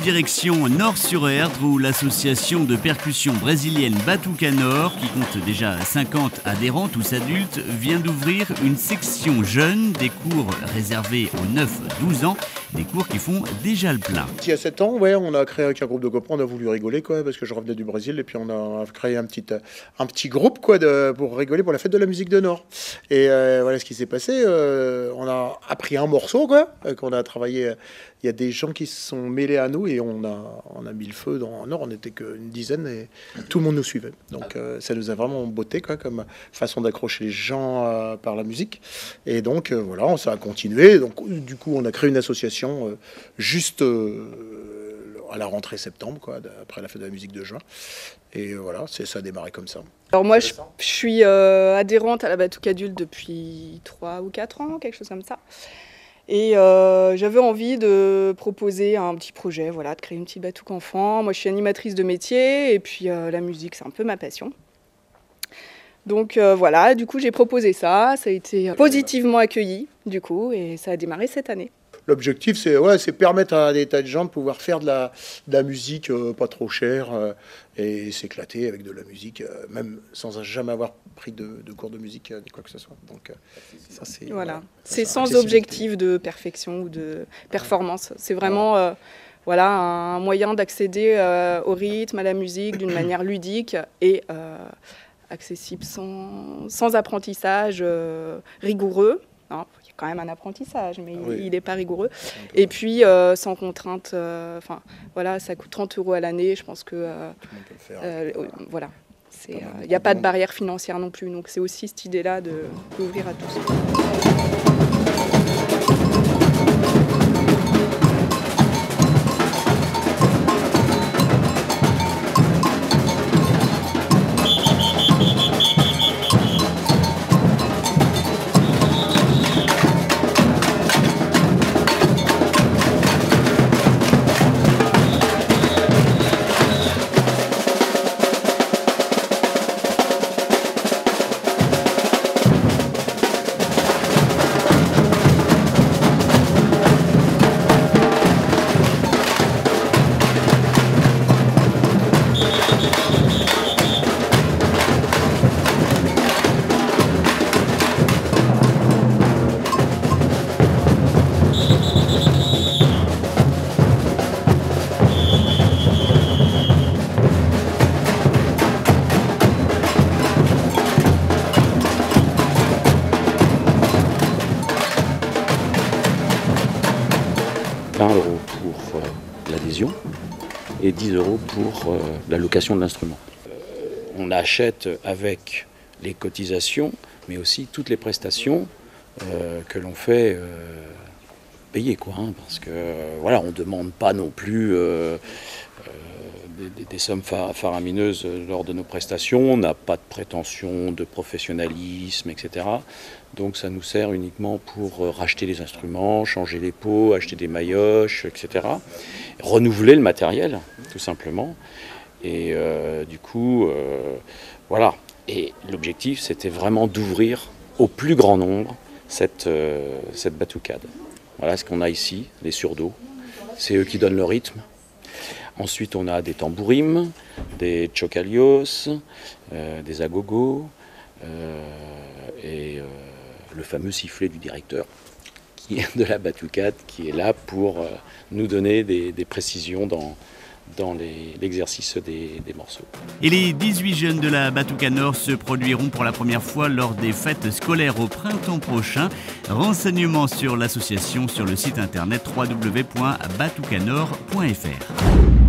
direction Nord-sur-Erdre où l'association de percussion brésilienne Batuca Nord, qui compte déjà 50 adhérents, tous adultes, vient d'ouvrir une section jeune, des cours réservés aux 9-12 ans, des cours qui font déjà le plein. Il y a 7 ans, ouais, on a créé avec un groupe de copains, on a voulu rigoler quoi, parce que je revenais du Brésil et puis on a créé un petit, un petit groupe quoi, pour rigoler pour la fête de la musique de Nord. Et euh, voilà ce qui s'est passé. Euh, on a appris un morceau quoi, qu'on a travaillé. Il y a des gens qui se sont mêlés à nous et on a, on a mis le feu dans Nord. On n'était qu'une dizaine et tout le monde nous suivait. Donc euh, ça nous a vraiment beauté quoi, comme façon d'accrocher les gens par la musique. Et donc voilà, on ça a continué. Donc du coup, on a créé une association juste à la rentrée septembre, quoi, après la fête de la musique de juin. Et voilà, c'est ça a démarré comme ça. Alors moi, je, suis euh, adhérente à la Batouk Adulte depuis 3 ou 4 ans, quelque chose comme ça. Et euh, j'avais envie de proposer un petit projet, voilà, de créer une petite Batouk enfant. Moi, je suis animatrice de métier, et puis euh, la musique, c'est un peu ma passion. Donc voilà, du coup, j'ai proposé ça. Ça a été positivement accueilli, du coup, et ça a démarré cette année. L'objectif, c'est ouais, permettre à des tas de gens de pouvoir faire de la, de la musique euh, pas trop chère euh, et s'éclater avec de la musique, euh, même sans jamais avoir pris de, de cours de musique ni quoi que ce soit. Donc, ça, c'est voilà. c'est sans objectif de perfection ou de performance. C'est vraiment voilà, un moyen d'accéder au rythme, à la musique d'une manière ludique et accessible sans, sans apprentissage rigoureux. Hein, quand même un apprentissage, mais il n'est pas rigoureux. Et puis, euh, sans contrainte, euh, enfin, voilà, ça coûte 30 euros à l'année. Je pense que. Euh, voilà. Il n'y a pas de barrière financière non plus. Donc, c'est aussi cette idée-là d'ouvrir à tous. Euros pour euh, l'adhésion et 10 euros pour euh, la location de l'instrument. Euh, on achète avec les cotisations, mais aussi toutes les prestations que l'on fait payer, quoi, hein, parce que voilà, on demande pas non plus des, sommes faramineuses lors de nos prestations, on n'a pas de prétention de professionnalisme, etc. Donc ça nous sert uniquement pour euh, racheter les instruments, changer les pots, acheter des maillotches, etc. Renouveler le matériel, tout simplement. Et euh, du coup, euh, voilà. Et l'objectif, c'était vraiment d'ouvrir au plus grand nombre cette, cette batoucade. Voilà ce qu'on a ici, les surdos. C'est eux qui donnent le rythme. Ensuite, on a des tambourimes, des chocalios, des agogos et le fameux sifflet du directeur qui est de la Batucade, qui est là pour euh, nous donner des, précisions dans, dans l'exercice des, morceaux. Et les 18 jeunes de la Batuca Nord se produiront pour la première fois lors des fêtes scolaires au printemps prochain. Renseignements sur l'association sur le site internet www.batucanord.fr.